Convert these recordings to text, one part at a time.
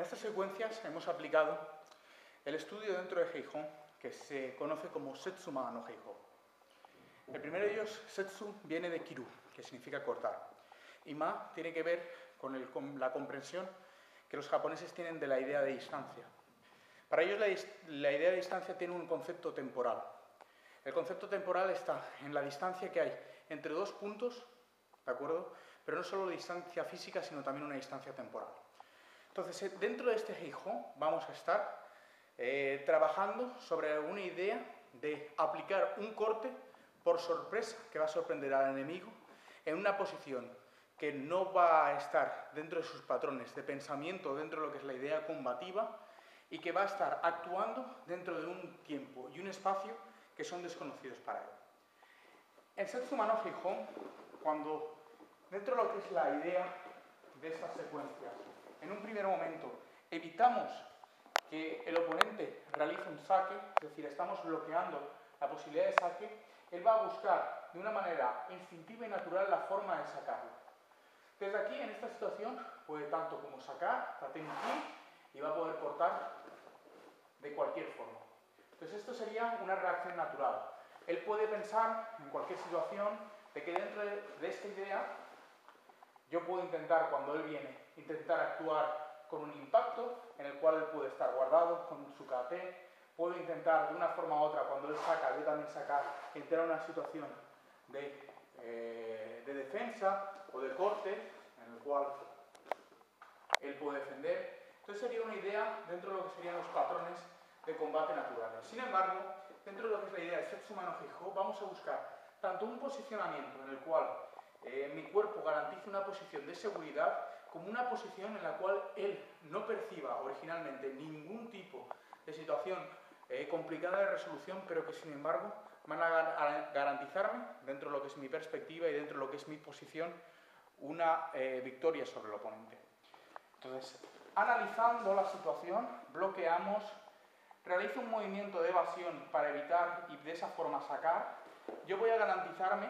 En estas secuencias hemos aplicado el estudio dentro de Heihong que se conoce como Setsuma no Heihong. El primero de ellos, Setsu, viene de Kiru, que significa cortar. Y Ma tiene que ver con, la comprensión que los japoneses tienen de la idea de distancia. Para ellos la, idea de distancia tiene un concepto temporal. El concepto temporal está en la distancia que hay entre dos puntos, ¿de acuerdo? Pero no solo distancia física, sino también una distancia temporal. Entonces, eh, dentro de este Heihong vamos a estar eh, trabajando sobre una idea de aplicar un corte por sorpresa que va a sorprender al enemigo en una posición que no va a estar dentro de sus patrones de pensamiento, dentro de lo que es la idea combativa, y que va a estar actuando dentro de un tiempo y un espacio que son desconocidos para él. En Setsuma no Heihong, cuando dentro de lo que es la idea de estas secuencias en un primer momento evitamos que el oponente realice un saque, es decir, estamos bloqueando la posibilidad de saque, él va a buscar de una manera instintiva y natural la forma de sacarlo. Desde aquí, en esta situación, puede tanto como sacar, y va a poder cortar de cualquier forma. Entonces esto sería una reacción natural. Él puede pensar en cualquier situación de que dentro de esta idea yo puedo intentar, cuando él viene, intentar actuar con un impacto en el cual él puede estar guardado con su KT, puedo intentar de una forma u otra, cuando él saca, yo también sacar, entrar en una situación de, eh, de defensa o de corte en el cual él puede defender. Entonces sería una idea dentro de lo que serían los patrones de combate naturales. Sin embargo, dentro de lo que es la idea de sexo humano fijo, vamos a buscar tanto un posicionamiento en el cual eh, mi cuerpo garantice una posición de seguridad como una posición en la cual él no perciba originalmente ningún tipo de situación eh, complicada de resolución, pero que sin embargo van a, garantizarme, dentro de lo que es mi perspectiva y dentro de lo que es mi posición, una eh, victoria sobre el oponente. Entonces, analizando la situación, bloqueamos, realizo un movimiento de evasión para evitar y de esa forma sacar, yo voy a garantizarme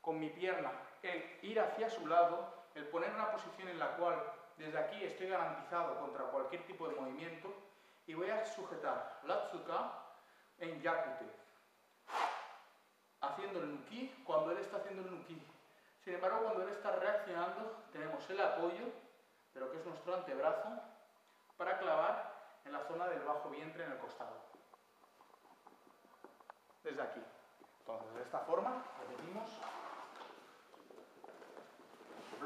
con mi pierna el ir hacia su lado, el poner una posición en la cual desde aquí estoy garantizado contra cualquier tipo de movimiento y voy a sujetar la tsuka en yakute, haciendo el nuki cuando él está haciendo el nuki. Sin embargo, cuando él está reaccionando, tenemos el apoyo de lo que es nuestro antebrazo para clavar en la zona del bajo vientre en el costado. Desde aquí. Entonces, de esta forma, repetimos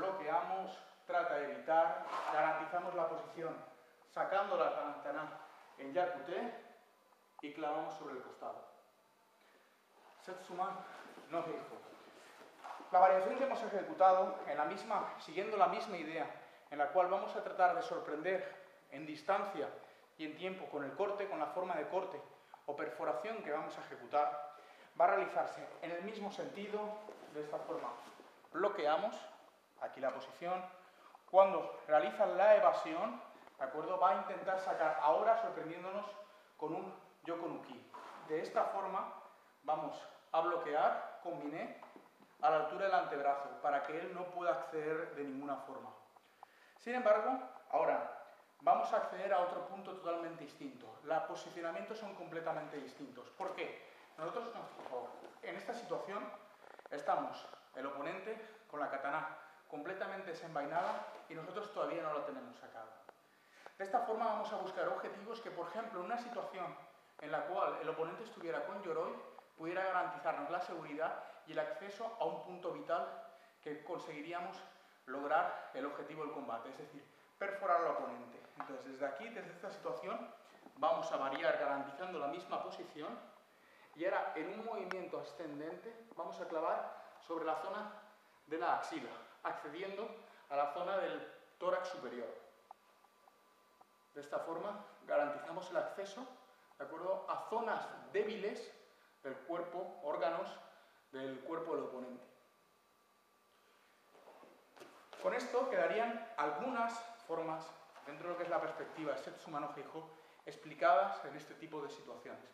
bloqueamos, trata de evitar, garantizamos la posición sacando la tarantana en Yakute y clavamos sobre el costado. Setsuma no dijo. La variación que hemos ejecutado, en la misma, siguiendo la misma idea, en la cual vamos a tratar de sorprender en distancia y en tiempo con el corte, con la forma de corte o perforación que vamos a ejecutar, va a realizarse en el mismo sentido, de esta forma. Bloqueamos, aquí la posición. Cuando realiza la evasión, ¿de acuerdo? Va a intentar sacar ahora sorprendiéndonos con un yokonuki. De esta forma vamos a bloquear con a la altura del antebrazo para que él no pueda acceder de ninguna forma. Sin embargo, ahora vamos a acceder a otro punto totalmente distinto. Los posicionamientos son completamente distintos. ¿Por qué? Nosotros, en esta situación, estamos el oponente con la katana completamente desenvainada y nosotros todavía no lo tenemos sacado. De esta forma vamos a buscar objetivos que, por ejemplo, en una situación en la cual el oponente estuviera con Yoroi, pudiera garantizarnos la seguridad y el acceso a un punto vital que conseguiríamos lograr el objetivo del combate, es decir, perforar al oponente. Entonces, desde aquí, desde esta situación, vamos a variar garantizando la misma posición y ahora en un movimiento ascendente vamos a clavar sobre la zona de la axila, accediendo a la zona del tórax superior. De esta forma garantizamos el acceso ¿de acuerdo? a zonas débiles del cuerpo, órganos del cuerpo del oponente. Con esto quedarían algunas formas, dentro de lo que es la perspectiva Setsu Mano explicadas en este tipo de situaciones.